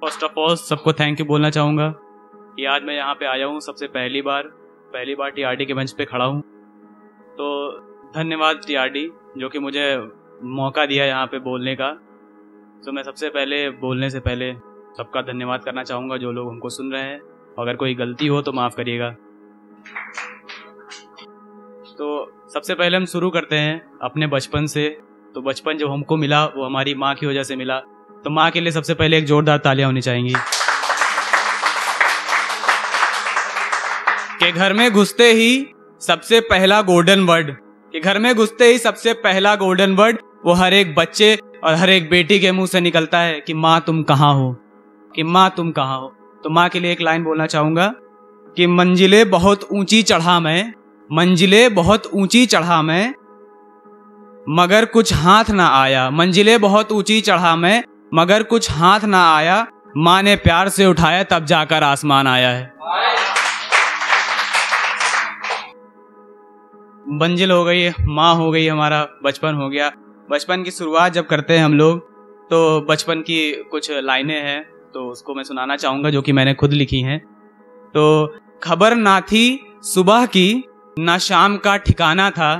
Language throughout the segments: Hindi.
फ़र्स्ट ऑफ़ ऑल सबको थैंक यू बोलना चाहूँगा। कि आज मैं यहाँ पे आया हूँ सबसे पहली बार। पहली बार टीआरडी के मंच पे खड़ा हूँ। तो धन्यवाद टीआरडी जो कि मुझे मौका दिया यहाँ पे बोलने का। तो मैं सबसे पहले बोलने से पहले सबका धन्यवाद करना चाहूँगा जो लोग हमको सुन रहे हैं। अगर कोई गलती हो तो माफ़ करिएगा। तो सबसे पहले हम शुरू करते हैं अपने बचपन से। तो बचपन जो हमको मिला वो हमारी माँ की वजह से मिला। तो माँ के लिए सबसे पहले एक जोरदार तालियाँ होनी चाहिए। कि घर में घुसते ही सबसे पहला गोल्डन वर्ड कि घर में घुसते ही सबसे पहला गोल्डन वर्ड वो हर एक बच्चे और हर एक बेटी के मुँह से निकलता है कि माँ तुम कहाँ हो? कि माँ तुम कहाँ हो? तो माँ के लिए एक लाइन बोलना चाहूँगा कि मंजिलें बहुत ऊँची चढ़ा मैं, मंजिलें बहुत ऊँची चढ़ा मैं, मगर कुछ हाथ ना आया, मंजिलें बहुत ऊँची चढ़ा मैं मगर कुछ हाथ ना आया, माँ ने प्यार से उठाया, तब जाकर आसमान आया है। मंजिल हो गई माँ हो गई हमारा बचपन हो गया। बचपन की शुरुआत जब करते हैं हम लोग तो बचपन की कुछ लाइनें हैं तो उसको मैं सुनाना चाहूँगा, जो कि मैंने खुद लिखी हैं। तो खबर ना थी सुबह की, ना शाम का ठिकाना था।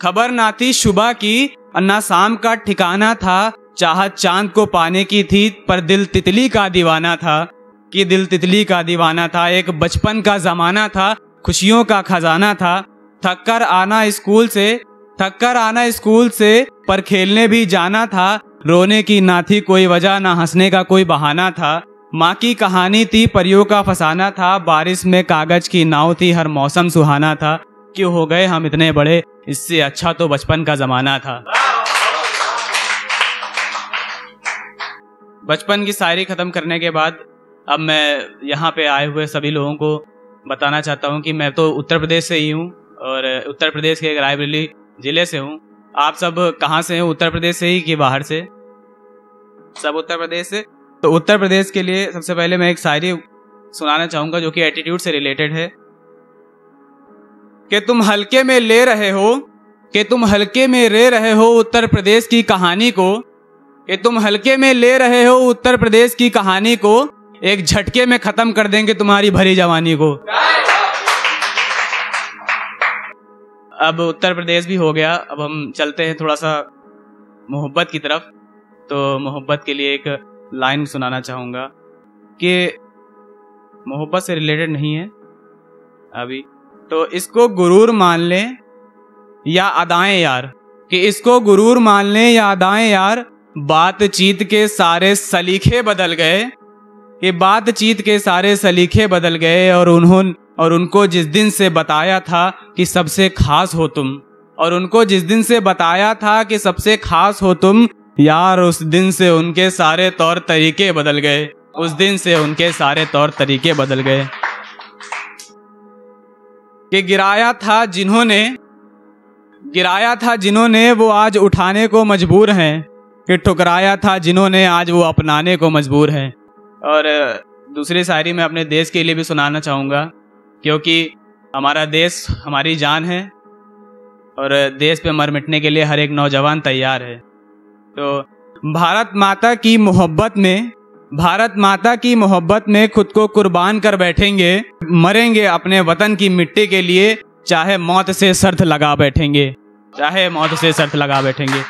खबर ना थी सुबह की ना शाम का ठिकाना था चाहत चाँद को पाने की थी, पर दिल तितली का दीवाना था। कि दिल तितली का दीवाना था, एक बचपन का जमाना था, खुशियों का खजाना था। थक कर आना स्कूल से, थक कर आना स्कूल से, पर खेलने भी जाना था। रोने की ना थी कोई वजह, ना हंसने का कोई बहाना था। माँ की कहानी थी, परियों का फसाना था। बारिश में कागज़ की नाव थी, हर मौसम सुहाना था। क्यों हो गए हम इतने बड़े? इससे अच्छा तो बचपन का जमाना था। बचपन की शायरी खत्म करने के बाद अब मैं यहाँ पे आए हुए सभी लोगों को बताना चाहता हूँ कि मैं तो उत्तर प्रदेश से ही हूँ और उत्तर प्रदेश के रायबरेली ज़िले से हूँ। आप सब कहाँ से हैं? उत्तर प्रदेश से ही कि बाहर से? सब उत्तर प्रदेश से? तो उत्तर प्रदेश के लिए सबसे पहले मैं एक शायरी सुनाना चाहूँगा जो कि एटीट्यूड से रिलेटेड है। कि तुम हल्के में ले रहे हो, कि तुम हल्के में ले रहे हो उत्तर प्रदेश की कहानी को कि तुम हल्के में ले रहे हो उत्तर प्रदेश की कहानी को, एक झटके में खत्म कर देंगे तुम्हारी भरी जवानी को। अब उत्तर प्रदेश भी हो गया, अब हम चलते हैं थोड़ा सा मोहब्बत की तरफ़। तो मोहब्बत के लिए एक लाइन सुनाना चाहूँगा कि मोहब्बत से रिलेटेड नहीं है अभी। तो इसको गुरूर मान लें या अदाएँ यार, कि इसको गुरूर मान लें या अदाएँ यार बातचीत के सारे सलीखे बदल गए। ये बातचीत के सारे सलीखे बदल गए और उन्होंने और उनको जिस दिन से बताया था कि सबसे खास हो तुम, और उनको जिस दिन से बताया था कि सबसे खास हो तुम, यार उस दिन से उनके सारे तौर तरीके बदल गए। उस दिन से उनके सारे तौर तरीके बदल गए। कि गिराया था जिन्होंने, गिराया था जिन्होंने, वो आज उठाने को मजबूर हैं। कि ठुकराया था जिन्होंने आज वो अपनाने को मजबूर हैं। और दूसरी शायरी मैं अपने देश के लिए भी सुनाना चाहूँगा, क्योंकि हमारा देश, हमारी जान है, और देश पे मर मिटने के लिए हर एक नौजवान तैयार है। तो भारत माता की मोहब्बत में, भारत माता की मोहब्बत में खुद को कुर्बान कर बैठेंगे, मरेंगे अपने वतन की मिट्टी के लिए, चाहे मौत से शर्त लगा बैठेंगे, चाहे मौत से शर्त लगा बैठेंगे।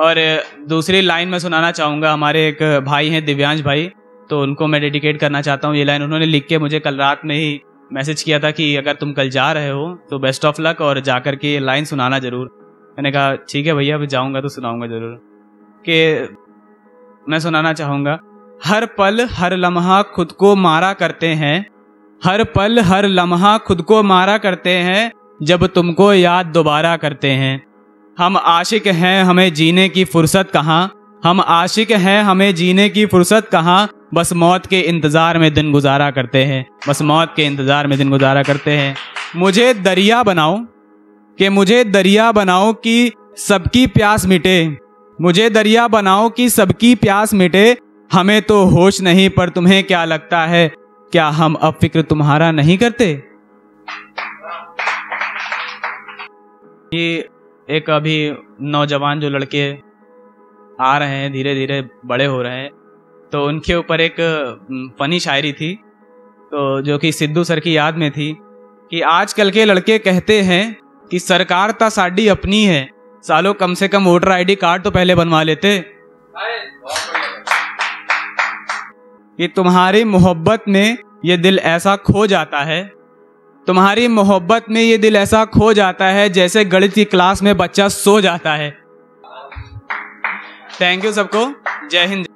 और दूसरी लाइन में सुनाना चाहूँगा। हमारे एक भाई हैं, दिव्यांश भाई। तो उनको मैं डेडिकेट करना चाहता हूँ। ये लाइन उन्होंने लिख के मुझे कल रात में ही मैसेज किया था कि अगर तुम कल जा रहे हो तो बेस्ट ऑफ़ लक और जा जाकर के लाइन सुनाना ज़रूर। मैंने कहा, ठीक है भैया, अब जाऊँगा तो सुनाऊँगा ज़रूर। कि मैं सुनाना चाहूँगा। हर पल, हर लम्हा खुद को मारा करते हैं। हर पल, हर लम्हा खुद को मारा करते हैं, जब तुमको याद दोबारा करते हैं। हम आशिक हैं, हमें जीने की फुर्सत कहाँ? हम आशिक हैं, हमें जीने की फुर्सत कहाँ? बस मौत के इंतज़ार में दिन गुजारा करते हैं। बस मौत के इंतज़ार में दिन गुजारा करते हैं। मुझे दरिया बनाओ, कि मुझे दरिया बनाओ कि सबकी प्यास मिटे। मुझे दरिया बनाओ कि सबकी प्यास मिटे। हमें तो होश नहीं, पर तुम्हें क्या लगता है? क्या हम अब फ़िक्र तुम्हारा नहीं करते? ये एक अभी नौजवान जो लड़के आ रहे हैं धीरे धीरे बड़े हो रहे हैं तो उनके ऊपर एक फनी शायरी थी तो जो कि सिद्धू सर की याद में थी, कि आजकल के लड़के कहते हैं कि सरकार ता साडी अपनी है, सालों कम से कम वोटर आईडी कार्ड तो पहले बनवा लेते। कि तुम्हारी मोहब्बत में ये दिल ऐसा खो जाता है तुम्हारी मोहब्बत में ये दिल ऐसा खो जाता है जैसे गणित की क्लास में बच्चा सो जाता है। थैंक यू सबको। जय हिंद।